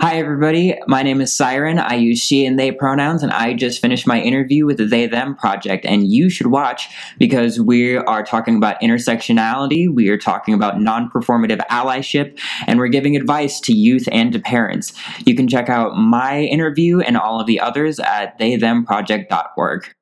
Hi, everybody. My name is Siren. I use she and they pronouns, and I just finished my interview with the They Them Project. And you should watch because we are talking about intersectionality, we are talking about non performative allyship, and we're giving advice to youth and to parents. You can check out my interview and all of the others at theythemproject.org.